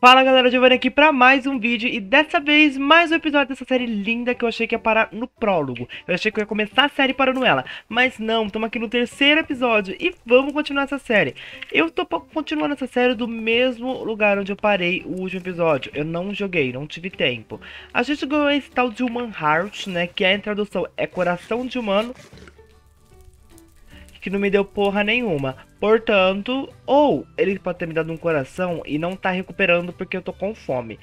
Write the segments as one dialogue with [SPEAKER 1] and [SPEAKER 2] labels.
[SPEAKER 1] Fala galera, Giovanni aqui pra mais um vídeo e dessa vez mais um episódio dessa série linda que eu achei que ia parar no prólogo. Eu achei que eu ia começar a série parando ela, mas não, estamos aqui no terceiro episódio e vamos continuar essa série. Eu tô continuando essa série do mesmo lugar onde eu parei o último episódio. Eu não joguei, não tive tempo. A gente ganhou esse tal de Human Heart, né, que é a tradução é coração de humano que não me deu porra nenhuma. Portanto, ou ele pode ter me dado um coração e não tá recuperando porque eu tô com fome.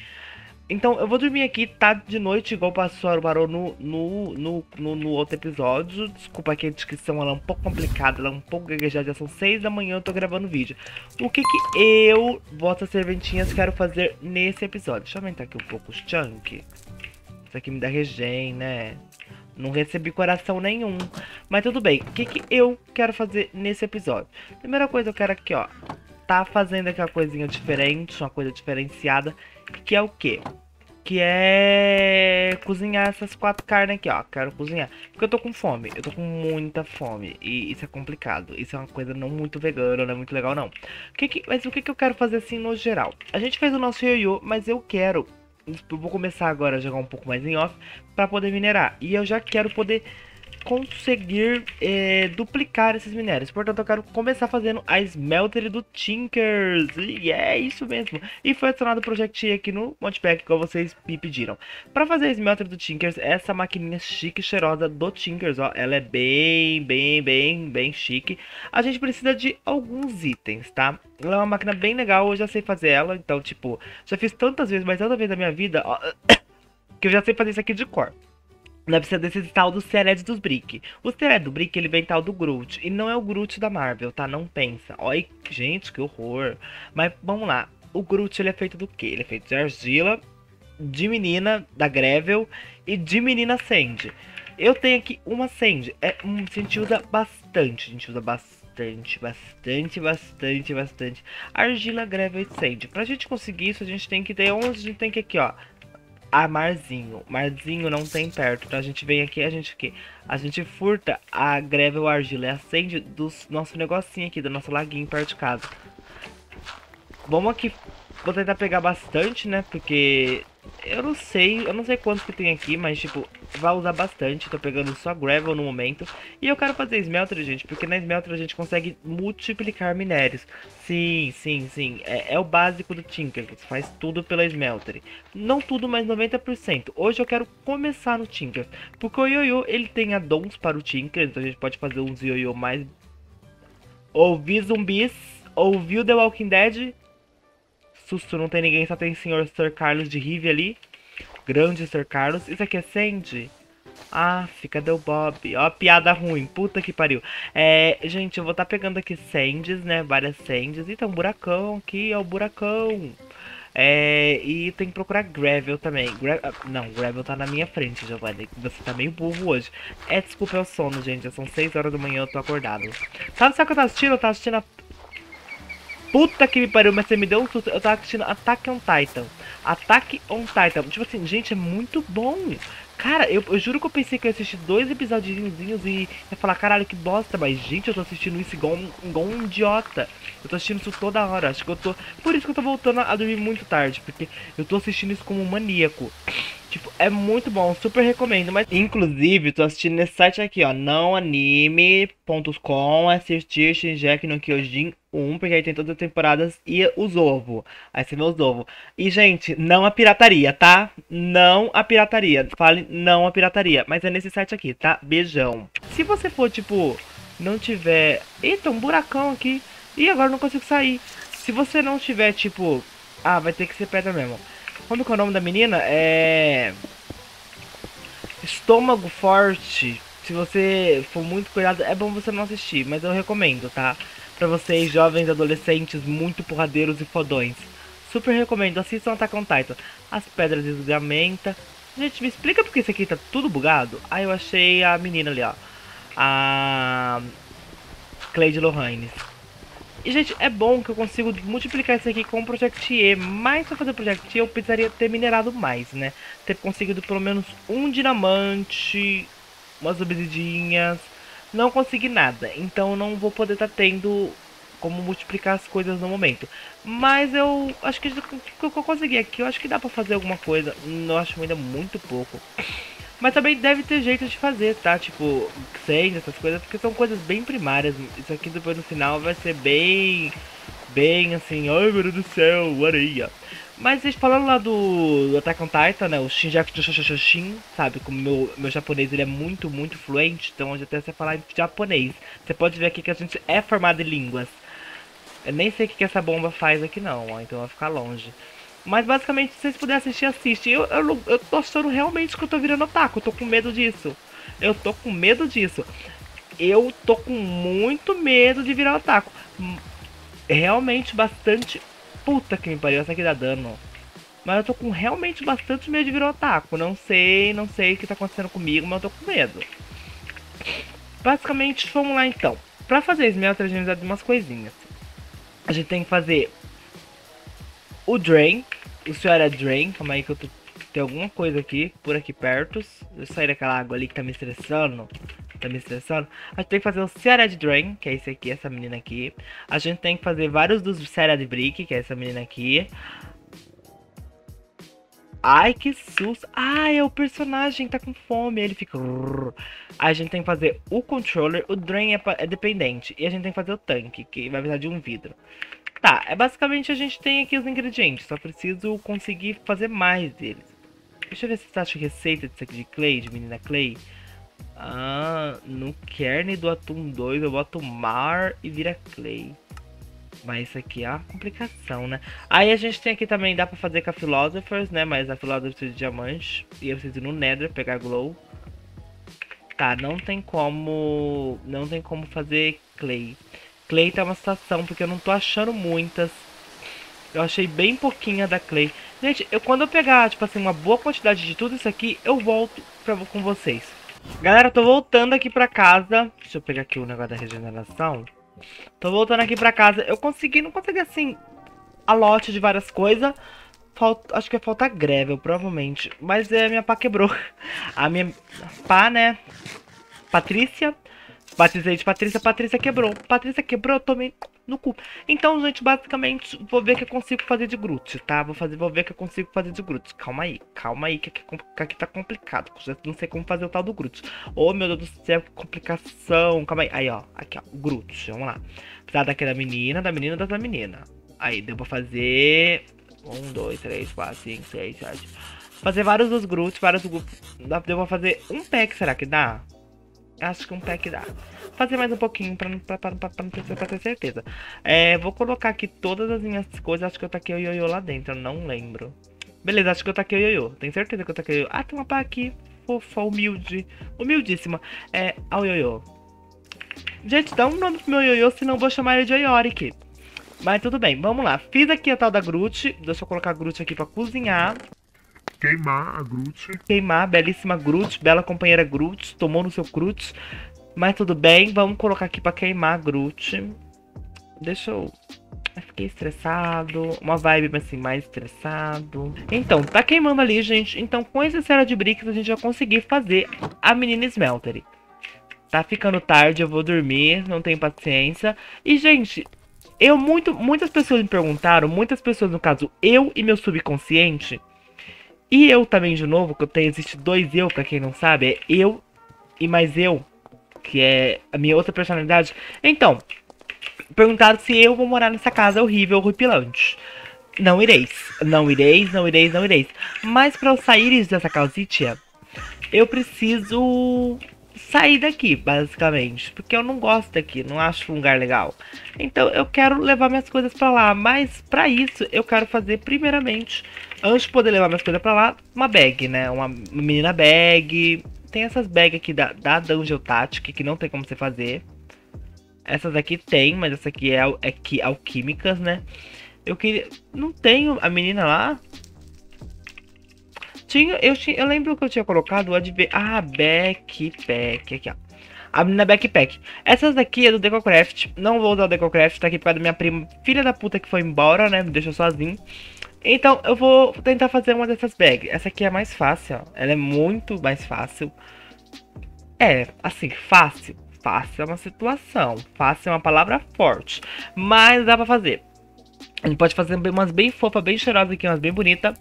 [SPEAKER 1] Então, eu vou dormir aqui, tá de noite, igual passou parou no, no, no, no, no outro episódio. Desculpa aqui a descrição, ela é um pouco complicada, ela é um pouco gaguejada, já são 6 da manhã, eu tô gravando vídeo. O que que eu, vossas serventinhas, quero fazer nesse episódio? Deixa eu aumentar aqui um pouco o chunk. Isso aqui me dá regen, né? Não recebi coração nenhum. Mas tudo bem. O que, que eu quero fazer nesse episódio? Primeira coisa eu quero aqui, ó. Tá fazendo aquela coisinha diferente, uma coisa diferenciada. Que é o quê? Que é cozinhar essas quatro carnes aqui, ó. Quero cozinhar. Porque eu tô com fome. Eu tô com muita fome. E isso é complicado. Isso é uma coisa não muito vegana, não é muito legal, não. O que que, mas o que, que eu quero fazer assim no geral? A gente fez o nosso ioiô, mas eu quero eu vou começar agora a jogar um pouco mais em off para poder minerar. E eu já quero poder conseguir é, duplicar esses minérios. Portanto, eu quero começar fazendo a smelter do Tinkers. E é isso mesmo. E foi adicionado o Project aqui no Modpack, igual vocês me pediram. Para fazer a smelter do Tinkers, essa maquininha chique e cheirosa do Tinkers, ó. Ela é bem, bem, bem, bem chique. A gente precisa de alguns itens, tá? Ela é uma máquina bem legal, eu já sei fazer ela. Então, tipo, já fiz tantas vezes, mas tanta vez na minha vida, ó, que eu já sei fazer isso aqui de cor. Nós precisamos desse tal do Cered dos Brick. O Cered do Brick, ele vem tal do Groot. E não é o Groot da Marvel, tá? Não pensa. Olha, gente, que horror. Mas vamos lá. O Groot, ele é feito do quê? Ele é feito de argila, de menina da Gravel e de menina Sandy. Eu tenho aqui uma Sandy. É, um, a gente usa bastante. A gente usa bastante, bastante, bastante, bastante. Argila, Gravel e Sandy. Pra gente conseguir isso, a gente tem que ter... Onde a gente tem que aqui, ó a Marzinho. Marzinho não tem perto. Então a gente vem aqui, a gente que A gente furta a Gravel Argila e acende do nosso negocinho aqui, do nosso laguinho perto de casa. Vamos aqui, vou tentar pegar bastante, né? Porque eu não sei, eu não sei quantos que tem aqui, mas tipo, vai usar bastante. Tô pegando só gravel no momento. E eu quero fazer smelter, gente, porque na smelter a gente consegue multiplicar minérios. Sim, sim, sim. É, é o básico do Tinker, você faz tudo pela smelter. Não tudo, mas 90%. Hoje eu quero começar no Tinker, porque o Yoyo, ele tem addons para o Tinker, então a gente pode fazer uns Yoyo mais... Ouvir zumbis, ouvir The Walking Dead susto, não tem ninguém, só tem o senhor Sir Carlos de Rive ali. Grande Sir Carlos. Isso aqui é Sandy? Ah, fica deu Bob. Ó, piada ruim. Puta que pariu. É, gente, eu vou estar tá pegando aqui Sands, né? Várias Sands. E tem um buracão aqui, é o buracão. É, e tem que procurar Gravel também. Gra ah, não, Gravel tá na minha frente, Giovanni. Você tá meio burro hoje. É, desculpa, é o sono, gente. Já são 6 horas da manhã, eu tô acordado. Sabe, sabe o que eu tava assistindo? Eu tava assistindo a Puta que me pariu, mas você me deu um susto. Eu tava assistindo Attack on Titan. Attack on Titan. Tipo assim, gente, é muito bom. Cara, eu, eu juro que eu pensei que eu ia assistir dois episódios e ia falar, caralho, que bosta. Mas, gente, eu tô assistindo isso igual igual um idiota. Eu tô assistindo isso toda hora. Acho que eu tô... Por isso que eu tô voltando a dormir muito tarde. Porque eu tô assistindo isso como um maníaco. Tipo, é muito bom, super recomendo. Mas, inclusive, tô assistindo nesse site aqui, ó. Nãoanime.com, assistir Shinjek no Kyojin 1, porque aí tem todas as temporadas e os ovos. Aí você vê os ovos. E, gente, não a pirataria, tá? Não a pirataria. Fale não a pirataria. Mas é nesse site aqui, tá? Beijão. Se você for, tipo, não tiver... Eita, um buracão aqui. Ih, agora não consigo sair. Se você não tiver, tipo... Ah, vai ter que ser pedra mesmo. Como é o nome da menina? É... Estômago Forte. Se você for muito cuidado, é bom você não assistir, mas eu recomendo, tá? Pra vocês, jovens adolescentes muito porradeiros e fodões. Super recomendo, assistam Attack on Titan. As pedras de esgamenta. Gente, me explica porque isso aqui tá tudo bugado? Ah, eu achei a menina ali, ó. A... Cleide Lohane. E, gente, é bom que eu consigo multiplicar isso aqui com o Project E, mas pra fazer o Project E eu precisaria ter minerado mais, né? Ter conseguido pelo menos um diamante, umas obsidinhas. Não consegui nada, então não vou poder estar tá tendo como multiplicar as coisas no momento. Mas eu acho que o que eu consegui aqui, eu acho que dá pra fazer alguma coisa. Eu acho ainda muito pouco. Mas também deve ter jeito de fazer, tá? Tipo, sem essas coisas, porque são coisas bem primárias. Isso aqui depois no final vai ser bem. Bem assim, ai meu Deus do céu, areia. Mas falando lá do, do Attack on Titan, né? O Shinjaku Shin, sabe? Como meu, meu japonês ele é muito, muito fluente, então já até sei falar em japonês. Você pode ver aqui que a gente é formado em línguas. Eu nem sei o que, que essa bomba faz aqui não, ó, então vai ficar longe. Mas basicamente, se vocês puderem assistir, assiste. Eu, eu, eu tô achando realmente que eu tô virando otaku, eu tô com medo disso. Eu tô com medo disso. Eu tô com muito medo de virar otaku. Realmente bastante Puta que me pariu, essa aqui dá dano. Mas eu tô com realmente bastante medo de virar otaku. Não sei, não sei o que tá acontecendo comigo, mas eu tô com medo. Basicamente, vamos lá então. Pra fazer esmelta, a gente de umas coisinhas. A gente tem que fazer o Drain. O senhor é Drain. Calma aí que eu tô... Tem alguma coisa aqui, por aqui perto. Eu sair daquela água ali que tá me estressando tá me estressando. A gente tem que fazer o Seared Drain, que é esse aqui, essa menina aqui. A gente tem que fazer vários dos Seared Brick, que é essa menina aqui. Ai, que susto. Ai, é o personagem tá com fome. Ele fica... A gente tem que fazer o controller. O Drain é, é dependente. E a gente tem que fazer o tanque, que vai precisar de um vidro. Tá, é basicamente a gente tem aqui os ingredientes. Só preciso conseguir fazer mais deles. Deixa eu ver se você acha receita disso aqui de Clay, de menina Clay. Ah, no kernel do Atum 2 eu boto mar e vira clay. Mas isso aqui é uma complicação, né? Aí a gente tem aqui também, dá pra fazer com a Philosophers, né? Mas a Philosophers precisa de diamante. E eu preciso ir no Nether pegar glow. Tá, não tem como... Não tem como fazer clay. Clay tá uma situação, porque eu não tô achando muitas. Eu achei bem pouquinha da clay. Gente, eu, quando eu pegar, tipo assim, uma boa quantidade de tudo isso aqui, eu volto pra, com vocês. Galera, tô voltando aqui pra casa. Deixa eu pegar aqui o negócio da regeneração. Tô voltando aqui pra casa. Eu consegui, não consegui assim, a lote de várias coisas. Falta, acho que vai faltar greve, provavelmente. Mas é, minha pá quebrou. A minha pá, né? Patrícia Batizei de Patrícia, Patrícia quebrou. Patrícia quebrou, eu tomei no cu. Então, gente, basicamente, vou ver o que eu consigo fazer de Groot, tá? Vou, fazer, vou ver o que eu consigo fazer de Groot. Calma aí, calma aí, que aqui, que aqui tá complicado. Já não sei como fazer o tal do Groot. Oh, meu Deus do céu, que complicação. Calma aí, aí, ó. Aqui, ó, Groot, vamos lá. Precisar daqui da menina, da menina, da menina. Aí, deu pra fazer... Um, dois, três, quatro, cinco, seis, sete... Fazer vários dos Groots, vários... Deu pra fazer um pack, será que dá? Acho que um pack dá. Fazer mais um pouquinho pra, pra, pra, pra, pra, pra ter certeza. É, vou colocar aqui todas as minhas coisas. Acho que eu taquei o ioiô lá dentro, eu não lembro. Beleza, acho que eu taquei o ioiô. Tenho certeza que eu taquei o ioiô. Ah, tem uma pá aqui. Fofa, humilde. Humildíssima. É, ao ioiô. Gente, dá um nome pro meu ioiô, senão eu vou chamar ele de Iorik. Mas tudo bem, vamos lá. Fiz aqui a tal da Groot. Deixa eu colocar a Groot aqui pra cozinhar.
[SPEAKER 2] Queimar a Groot.
[SPEAKER 1] Queimar, belíssima Groot, bela companheira Groot, tomou no seu Groot. Mas tudo bem, vamos colocar aqui pra queimar a Groot. Deixa eu... eu fiquei estressado, uma vibe assim, mais estressado. Então, tá queimando ali, gente. Então, com esse cera de bricks, a gente vai conseguir fazer a menina Smeltery. Tá ficando tarde, eu vou dormir, não tenho paciência. E, gente, eu muito, muitas pessoas me perguntaram, muitas pessoas, no caso, eu e meu subconsciente, e eu também, de novo, que eu tenho, existe dois eu, pra quem não sabe, é eu e mais eu, que é a minha outra personalidade. Então, perguntaram se eu vou morar nessa casa horrível, horripilante. Não ireis, não ireis, não ireis, não ireis. Mas para eu sair dessa casitia, eu preciso sair daqui, basicamente. Porque eu não gosto daqui, não acho um lugar legal. Então eu quero levar minhas coisas para lá. Mas para isso eu quero fazer primeiramente, antes de poder levar minhas coisas para lá, uma bag, né? Uma menina bag. Tem essas bags aqui da, da Dungeon Tactic que não tem como você fazer. Essas aqui tem, mas essa aqui é, é que alquímicas, né? Eu queria. Não tenho a menina lá. Tinha, eu, tinha, eu lembro que eu tinha colocado o adv... Ah, backpack. Aqui, ó. A menina backpack. Essas daqui é do DecoCraft. Não vou usar o DecoCraft, tá aqui por causa da minha prima, filha da puta que foi embora, né? Me deixou sozinho. Então, eu vou tentar fazer uma dessas bags. Essa aqui é mais fácil, ó. Ela é muito mais fácil. É, assim, fácil. fácil é uma situação. Fácil é uma palavra forte. Mas dá pra fazer. A gente pode fazer umas bem fofas, bem cheirosas aqui, umas bem bonitas.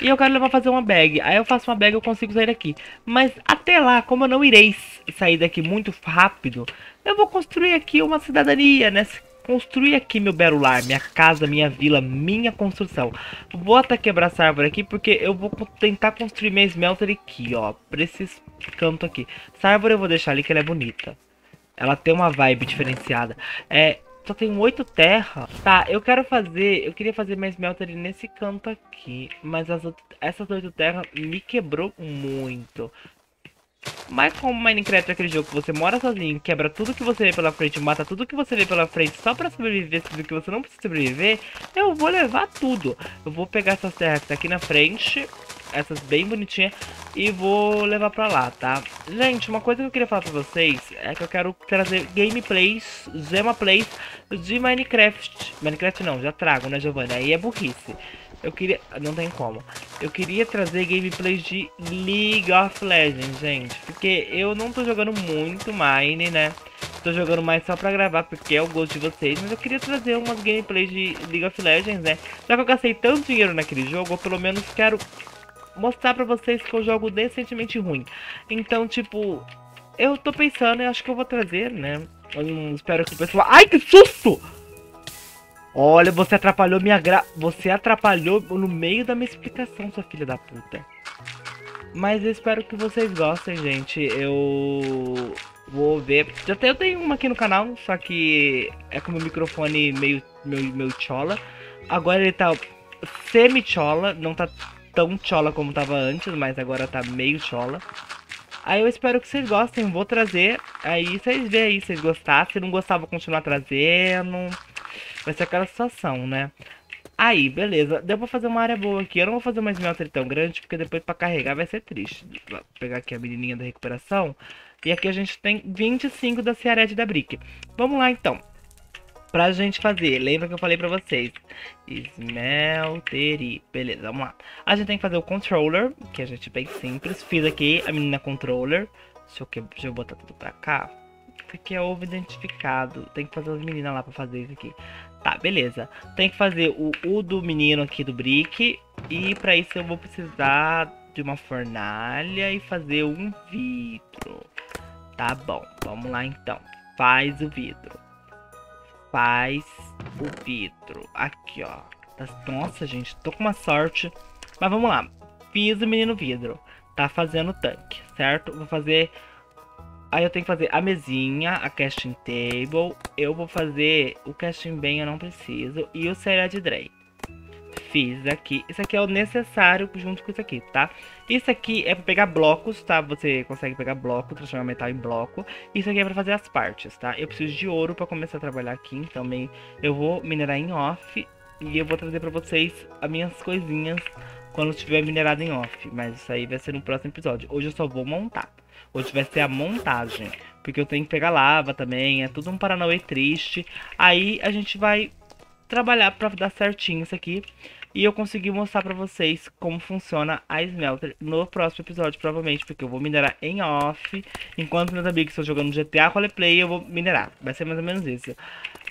[SPEAKER 1] E eu quero levar fazer uma bag. Aí eu faço uma bag e eu consigo sair daqui. Mas até lá, como eu não irei sair daqui muito rápido, eu vou construir aqui uma cidadania, né? Construir aqui meu berular, minha casa, minha vila, minha construção. Vou até quebrar essa árvore aqui, porque eu vou tentar construir minha smelter aqui, ó. Pra esses cantos aqui. Essa árvore eu vou deixar ali, que ela é bonita. Ela tem uma vibe diferenciada. É, só tem oito terra. Tá, eu quero fazer... Eu queria fazer mais smelter nesse canto aqui. Mas as, essas oito terras me quebrou muito. Mas como Minecraft é aquele jogo que você mora sozinho, quebra tudo que você vê pela frente, mata tudo que você vê pela frente só pra sobreviver, sendo que você não precisa sobreviver, eu vou levar tudo. Eu vou pegar essas terras que tá aqui na frente, essas bem bonitinhas, e vou levar pra lá, tá? Gente, uma coisa que eu queria falar pra vocês é que eu quero trazer gameplays, gemaplays de Minecraft. Minecraft não, já trago, né, Giovanni? Aí é burrice. Eu queria... Não tem como. Eu queria trazer gameplays de League of Legends, gente. Porque eu não tô jogando muito Mine, né? Tô jogando mais só pra gravar, porque é o gosto de vocês. Mas eu queria trazer umas gameplays de League of Legends, né? Já que eu gastei tanto dinheiro naquele jogo, eu pelo menos quero mostrar pra vocês que eu jogo decentemente ruim. Então, tipo... Eu tô pensando, eu acho que eu vou trazer, né? Eu espero que o pessoal... Ai, que susto! Olha, você atrapalhou minha gra... Você atrapalhou no meio da minha explicação, sua filha da puta. Mas eu espero que vocês gostem, gente. Eu vou ver. Já tenho, eu tenho uma aqui no canal, só que é com o microfone meio, meio, meio chola. Agora ele tá semi-chola, não tá tão chola como tava antes, mas agora tá meio chola. Aí eu espero que vocês gostem, vou trazer. Aí vocês veem aí, se vocês gostaram. Se não gostar, vou continuar trazendo. Vai ser aquela situação, né? Aí, beleza. Deu pra fazer uma área boa aqui. Eu não vou fazer uma smelter tão grande, porque depois pra carregar vai ser triste. Vou pegar aqui a menininha da recuperação. E aqui a gente tem 25 da Ciarete da Brick. Vamos lá, então. Pra gente fazer, lembra que eu falei pra vocês? Smeltery. Beleza, vamos lá. A gente tem que fazer o controller, que a gente é bem simples. Fiz aqui a menina controller. Deixa eu, deixa eu botar tudo pra cá. Isso aqui é ovo identificado. Tem que fazer as meninas lá pra fazer isso aqui. Tá, beleza. Tem que fazer o U do menino aqui do brick. E pra isso eu vou precisar de uma fornalha e fazer um vidro. Tá bom, vamos lá então. Faz o vidro. Faz o vidro. Aqui, ó. Nossa, gente, tô com uma sorte. Mas vamos lá. Fiz o menino vidro. Tá fazendo tanque, certo? Vou fazer Aí eu tenho que fazer a mesinha, a casting table. Eu vou fazer o casting bem, eu não preciso. E o de Dray. Fiz aqui. Isso aqui é o necessário junto com isso aqui, tá? Isso aqui é pra pegar blocos, tá? Você consegue pegar bloco, transformar metal em bloco. Isso aqui é pra fazer as partes, tá? Eu preciso de ouro pra começar a trabalhar aqui. Então eu vou minerar em off. E eu vou trazer pra vocês as minhas coisinhas quando estiver minerado em off. Mas isso aí vai ser no próximo episódio. Hoje eu só vou montar. Hoje vai ser a montagem. Porque eu tenho que pegar lava também. É tudo um paranauê triste. Aí a gente vai trabalhar pra dar certinho isso aqui. E eu consegui mostrar pra vocês como funciona a Smelter no próximo episódio, provavelmente. Porque eu vou minerar em off. Enquanto meus amigos estão jogando GTA Roleplay, eu vou minerar. Vai ser mais ou menos isso.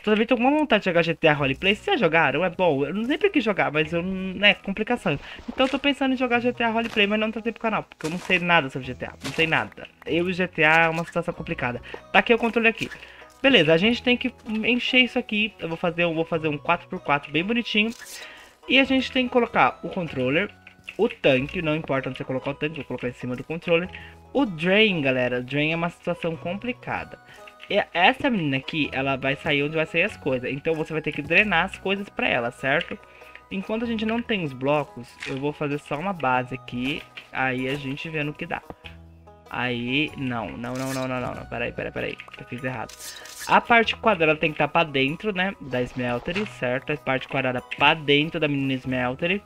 [SPEAKER 1] Toda vez tô com uma vontade de jogar GTA Roleplay. Vocês já jogaram? É bom. Eu não sempre quis jogar, mas eu né, complicação. Então eu tô pensando em jogar GTA Roleplay, mas não trazer pro canal. Porque eu não sei nada sobre GTA. Não sei nada. Eu e GTA é uma situação complicada. Tá aqui o controle aqui. Beleza, a gente tem que encher isso aqui. Eu vou fazer, eu vou fazer um 4x4 bem bonitinho. E a gente tem que colocar o controller, o tanque, não importa onde você colocar o tanque, vou colocar em cima do controller. O drain, galera, o drain é uma situação complicada essa menina aqui, ela vai sair onde vai sair as coisas. Então você vai ter que drenar as coisas pra ela, certo? Enquanto a gente não tem os blocos, eu vou fazer só uma base aqui. Aí a gente vê no que dá. Aí, não, não, não, não, não, não, não. Peraí, peraí, peraí. Eu fiz errado. A parte quadrada tem que estar tá pra dentro, né? Da smeltery, certo? A parte quadrada pra dentro da menina smeltery.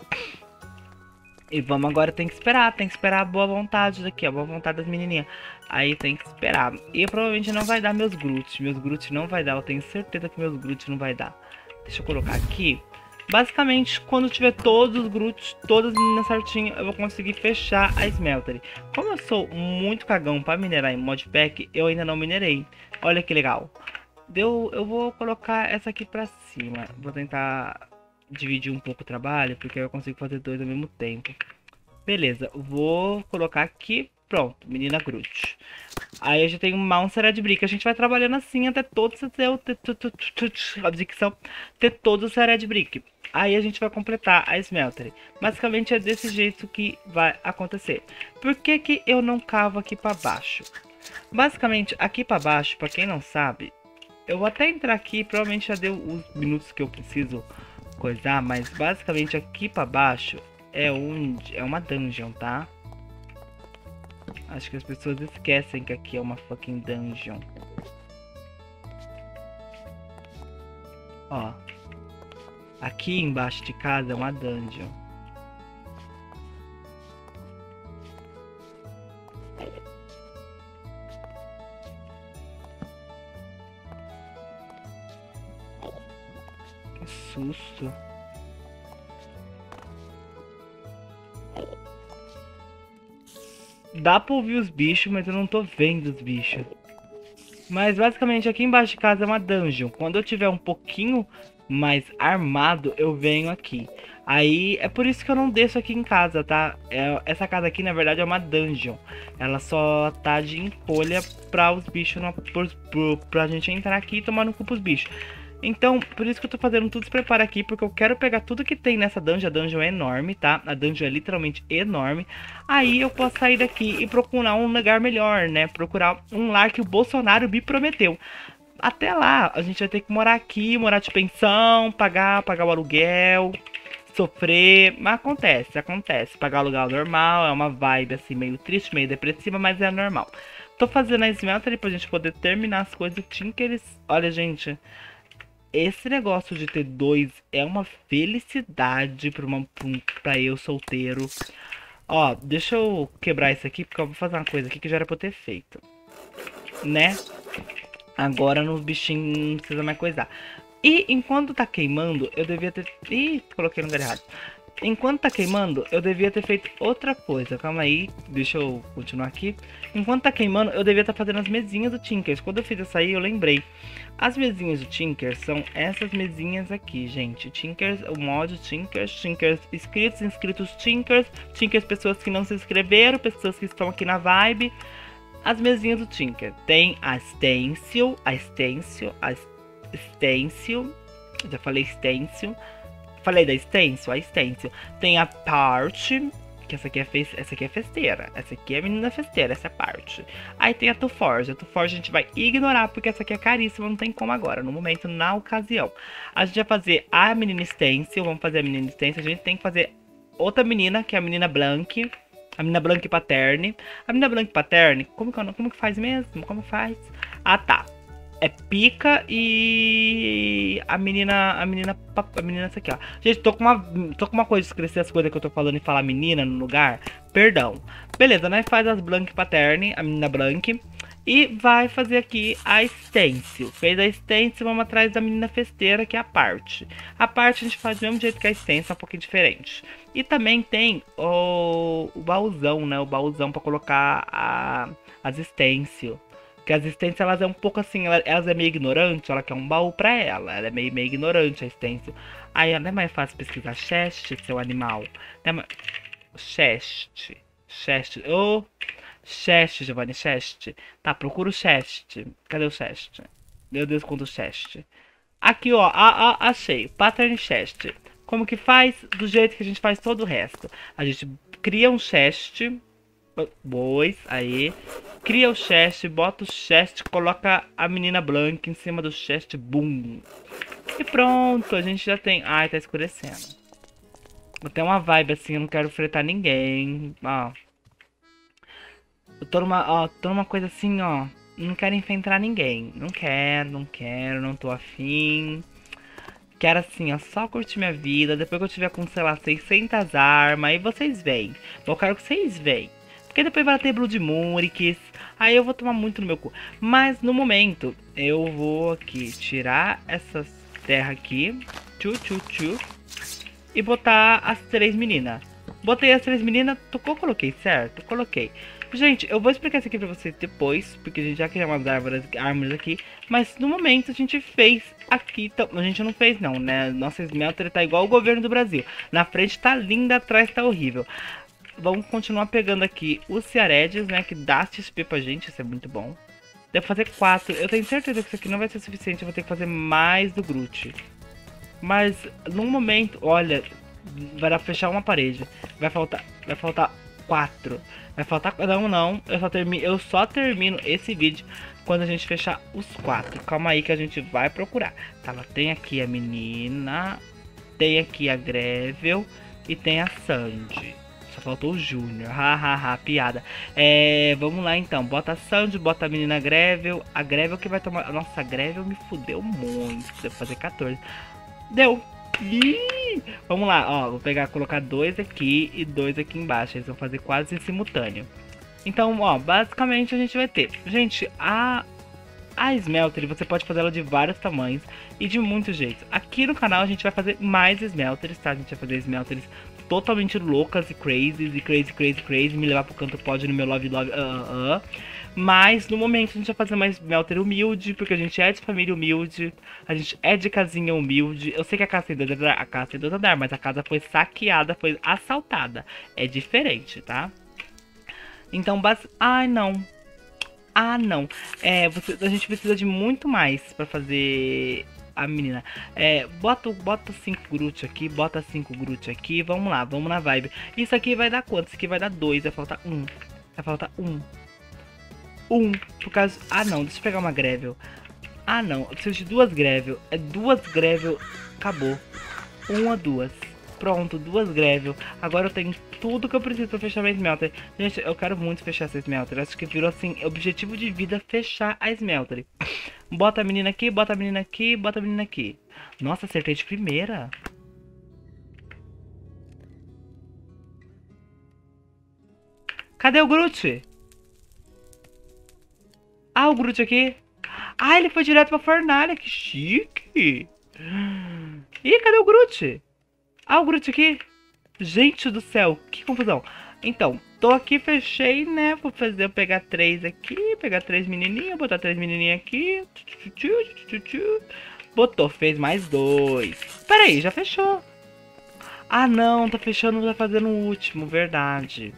[SPEAKER 1] E vamos agora, tem que esperar, tem que esperar a boa vontade daqui, a boa vontade das menininhas. Aí tem que esperar. E provavelmente não vai dar meus Groot, meus Groot não vai dar, eu tenho certeza que meus Groot não vai dar. Deixa eu colocar aqui. Basicamente, quando tiver todos os Groots, todas as meninas certinho, eu vou conseguir fechar a Smeltery. Como eu sou muito cagão para minerar em modpack, eu ainda não minerei. Olha que legal. Deu, eu vou colocar essa aqui pra cima. Vou tentar dividir um pouco o trabalho, porque eu consigo fazer dois ao mesmo tempo. Beleza, vou colocar aqui. Pronto, menina Groot. Aí eu já tenho uma onça de brick. A gente vai trabalhando assim até todos ter, a dicção, ter todos os de brick. Aí a gente vai completar a smelter. Basicamente é desse jeito que vai acontecer. Por que, que eu não cavo aqui para baixo? Basicamente, aqui para baixo, para quem não sabe, eu vou até entrar aqui, provavelmente já deu os minutos que eu preciso coisar, mas basicamente aqui para baixo é onde é uma dungeon, tá? Acho que as pessoas esquecem que aqui é uma fucking dungeon. Ó. Aqui embaixo de casa é uma dungeon. Que susto. Dá pra ouvir os bichos, mas eu não tô vendo os bichos. Mas basicamente aqui embaixo de casa é uma dungeon. Quando eu tiver um pouquinho mais armado, eu venho aqui. Aí é por isso que eu não desço aqui em casa, tá? É, essa casa aqui na verdade é uma dungeon. Ela só tá de encolha pra os bichos, por, pra gente entrar aqui e tomar no cu pros bichos. Então, por isso que eu tô fazendo tudo se prepara aqui, porque eu quero pegar tudo que tem nessa dungeon. A dungeon é enorme, tá? A dungeon é literalmente enorme. Aí eu posso sair daqui e procurar um lugar melhor, né? Procurar um lar que o Bolsonaro me prometeu. Até lá, a gente vai ter que morar aqui, morar de pensão, pagar, pagar o aluguel, sofrer. Mas acontece, acontece. Pagar aluguel normal, é uma vibe assim, meio triste, meio depressiva, mas é normal. Tô fazendo a smelter pra gente poder terminar as coisas. Que eles... Olha, gente esse negócio de ter dois é uma felicidade pra, uma, pra eu solteiro. Ó, deixa eu quebrar isso aqui, porque eu vou fazer uma coisa aqui que já era pra eu ter feito. Né? Agora nos bichinhos não precisa mais coisar. E enquanto tá queimando, eu devia ter... Ih, coloquei no lugar errado. Enquanto tá queimando, eu devia ter feito outra coisa. Calma aí, deixa eu continuar aqui. Enquanto tá queimando, eu devia estar tá fazendo as mesinhas do Tinkers. Quando eu fiz isso aí, eu lembrei. As mesinhas do Tinkers são essas mesinhas aqui, gente. Tinkers, o mod Tinkers, Tinkers inscritos, inscritos Tinkers, Tinkers pessoas que não se inscreveram, pessoas que estão aqui na vibe. As mesinhas do Tinker. Tem a Stencil, a Stencil, a Stencil, já falei Stencil Falei da Stencil, a Stencil. Tem a parte, que essa aqui é, fe essa aqui é festeira. Essa aqui é a menina festeira, essa é parte. Aí tem a Tuforge. A Tuforge a gente vai ignorar, porque essa aqui é caríssima, não tem como agora, no momento, na ocasião. A gente vai fazer a menina Stencil, vamos fazer a menina Stencil. A gente tem que fazer outra menina, que é a menina Blank. A menina Blank Paterne. A menina Blank Paterne, como que, como que faz mesmo? Como faz? Ah, tá é pica e a menina, a menina, a menina essa aqui, ó. Gente, tô com uma, tô com uma coisa de esquecer as coisas que eu tô falando e falar menina no lugar. Perdão. Beleza, né? Faz as Blank Paterne, a menina Blank. E vai fazer aqui a stencil. Fez a stencil, vamos atrás da menina festeira, que é a parte. A parte a gente faz do mesmo jeito que a stencil, um pouquinho diferente. E também tem o, o baúzão, né? O baúzão para colocar a, as stencil. Que as stencil, elas é um pouco assim, elas é meio ignorante, ela quer um baú pra ela. Ela é meio, meio ignorante, a stencil. Aí não é mais fácil pesquisar chest, seu animal. É. Chest. Chest. Ô, oh, chest, Giovanni, chest. Tá, procura o chest. Cadê o chest? Meu Deus, quanto chest. Aqui, ó, a, a, achei. Pattern chest. Como que faz? Do jeito que a gente faz todo o resto. A gente cria um chest Bois, aí. Cria o chest, bota o chest, coloca a menina branca em cima do chest, boom. E pronto, a gente já tem... Ai, tá escurecendo. Tem uma vibe assim, eu não quero fretar ninguém, ó. Eu tô numa, ó, tô numa coisa assim, ó. Não quero enfrentar ninguém. Não quero, não quero, não tô afim. Quero assim, ó, só curtir minha vida. Depois que eu tiver com, sei lá, 600 armas, aí vocês vêm. Eu quero que vocês vêm. Porque depois vai ter Blood Murix. Aí eu vou tomar muito no meu cu. Mas no momento, eu vou aqui tirar essas terra aqui. Tchu, tchu, tchu. e botar as três meninas. Botei as três meninas, tocou, coloquei, certo? Coloquei. Gente, eu vou explicar isso aqui pra vocês depois, porque a gente já criou umas árvores, árvores aqui, mas no momento a gente fez aqui, então, a gente não fez não, né? Nossa smelter tá igual o governo do Brasil. Na frente tá linda, atrás tá horrível. Vamos continuar pegando aqui os Ciaredes, né, que dá XP pra gente, isso é muito bom. Devo fazer quatro. Eu tenho certeza que isso aqui não vai ser suficiente, eu vou ter que fazer mais do Groot. Mas, no momento, olha, vai fechar uma parede. Vai faltar, vai faltar quatro. Vai faltar não, não. Eu só termino, eu só termino esse vídeo quando a gente fechar os quatro. Calma aí que a gente vai procurar. Tá, tem aqui a menina, tem aqui a Grevel e tem a Sandy. Só faltou o Júnior. Hahaha, piada. É, vamos lá então. Bota a Sandy, bota a menina Grevel. A Grevel que vai tomar. Nossa, a Grevel me fudeu muito. Devo fazer 14. Deu. Ih, vamos lá, ó, vou pegar, colocar dois aqui e dois aqui embaixo, eles vão fazer quase simultâneo. Então, ó, basicamente a gente vai ter, gente, a a Smelter você pode fazer ela de vários tamanhos e de muitos jeitos. Aqui no canal a gente vai fazer mais Smelters, tá? A gente vai fazer Smelters totalmente loucas e crazy, e crazy, crazy, crazy, me levar pro canto pode no meu love, love, uh, uh. Mas no momento a gente vai fazer mais Melter humilde, porque a gente é de família humilde, a gente é de casinha humilde. Eu sei que a casa tem dois a casa tem dois andar, mas a casa foi saqueada, foi assaltada. É diferente, tá? Então, base... Ai, não. Ah, não. É, você, a gente precisa de muito mais pra fazer a menina. É, bota, bota 5 Groot aqui, bota 5 Groot aqui. Vamos lá, vamos na vibe. Isso aqui vai dar quanto? Isso aqui vai dar 2, vai faltar 1. Um. Vai faltar 1. Um um. Por causa. Ah, não. Deixa eu pegar uma Gravel. Ah, não. Preciso de duas Gravel. É duas Gravel. Acabou. Uma, duas. Pronto, duas Gravel. Agora eu tenho tudo que eu preciso pra fechar minha Smelter. Gente, eu quero muito fechar essa Smelter. Acho que virou assim, objetivo de vida fechar a Smelter. Bota a menina aqui, bota a menina aqui, bota a menina aqui. Nossa, acertei de primeira. Cadê o Groot? Ah, o Groot aqui. Ah, ele foi direto pra fornalha. Que chique. Ih, cadê o Groot? Ah, o Groot aqui. Gente do céu, que confusão. Então, tô aqui, fechei, né? Vou fazer, eu pegar três aqui, pegar três menininhas, botar três menininhas aqui. Botou, fez mais dois. Pera aí, já fechou. Ah, não, tá fechando, tá fazendo o último, verdade.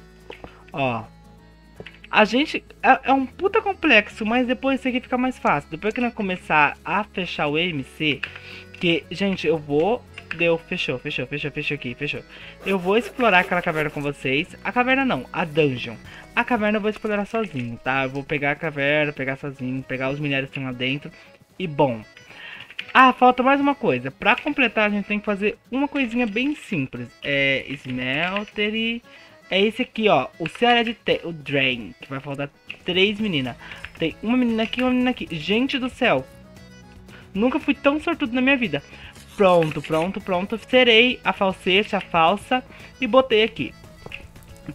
[SPEAKER 1] Ó, a gente. É, é, um puta complexo, mas depois isso aqui fica mais fácil. Depois que nós começar a fechar o MC, que, gente, eu vou. Deu, fechou, fechou, fechou, fechou aqui, fechou. Eu vou explorar aquela caverna com vocês. A caverna não, a dungeon. A caverna eu vou explorar sozinho, tá? Eu vou pegar a caverna, pegar sozinho, pegar os minérios que estão lá dentro. E bom. Ah, falta mais uma coisa. Pra completar, a gente tem que fazer uma coisinha bem simples. É smelter e é esse aqui, ó. O Ceará de Te o Drain. Que vai faltar três meninas. Tem uma menina aqui e uma menina aqui. Gente do céu. Nunca fui tão sortudo na minha vida. Pronto, pronto, pronto. Serei a falsete, a falsa. E botei aqui.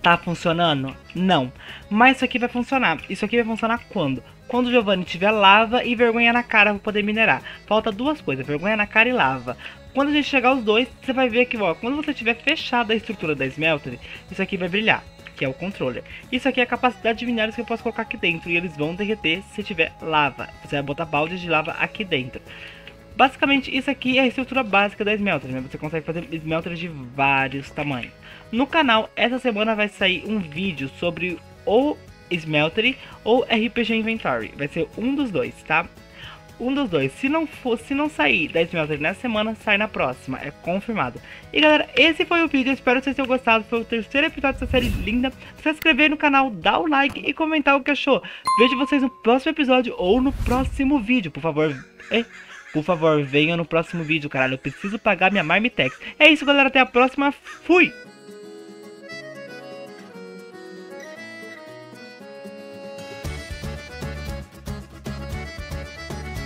[SPEAKER 1] Tá funcionando? Não. Mas isso aqui vai funcionar. Isso aqui vai funcionar quando? Quando o Giovanni tiver lava e vergonha na cara para poder minerar. Falta duas coisas, vergonha na cara e lava. Quando a gente chegar aos dois, você vai ver que, ó, quando você tiver fechado a estrutura da Smelter, isso aqui vai brilhar, que é o controller. Isso aqui é a capacidade de minérios que eu posso colocar aqui dentro, e eles vão derreter se tiver lava. Você vai botar balde de lava aqui dentro. Basicamente, isso aqui é a estrutura básica da Smelter, né? Você consegue fazer Smelters de vários tamanhos. No canal, essa semana vai sair um vídeo sobre ou Smeltery ou RPG Inventory. Vai ser um dos dois, tá? um dos dois. Se não for, se não sair 10 minutos nessa semana, sai na próxima. É confirmado. E galera, esse foi o vídeo. Espero que vocês tenham gostado. Foi o terceiro episódio dessa série linda. Se inscrever no canal, dá o like e comentar o que achou. Vejo vocês no próximo episódio ou no próximo vídeo. Por favor, eh, por favor, venha no próximo vídeo, caralho. Eu preciso pagar minha Marmitex. É isso, galera. Até a próxima. Fui!